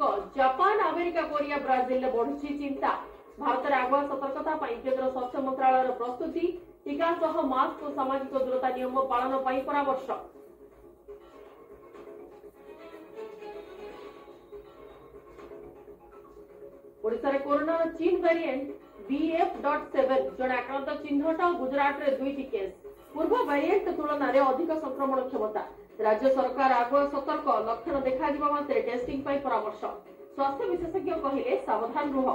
Japan America Korea ବ୍ରାଜିଲରେ ବଢୁଛି ଚିନ୍ତା ଭାରତରେ ଆଗୁଆ ସତର୍କତା ପାଇଁ କେନ୍ଦ୍ର ସ୍ୱାସ୍ଥ୍ୟ ମନ୍ତ୍ରଣାଳୟର ପ୍ରସ୍ତୁତି ଟିକା ସହ ମାସ୍କ ଓ ସାମାଜିକ ଦୂରତା ନିୟମ ପାଳନ ପାଇଁ ପରାମର୍ଶ ଓଡ଼ିଶାରେ କରୋନାର ଚୀନ୍ ଭାରିଏଣ୍ଟ বিএফ ডট সেভেন জন আক্রান্ত চিহ্নট গুজরাটের দুইটি কেস পূর্ব ভ্যারিয়েন্ট ତୁଳନାରେ ଅଧିକ ସଂକ୍ରମଣ କ୍ଷମତା ରାଜ୍ୟ ସରକାର ଆଗୁଆ ସତର୍କ ଲକ୍ଷଣ ଦେଖାଯିବା ମାତ୍ରେ ଟେଷ୍ଟିଂ ପାଇଁ ପରାମର୍ଶ ସ୍ୱାସ୍ଥ୍ୟ ବିଶେଷଜ୍ଞ କହିଲେ ସାବଧାନ ରୁହ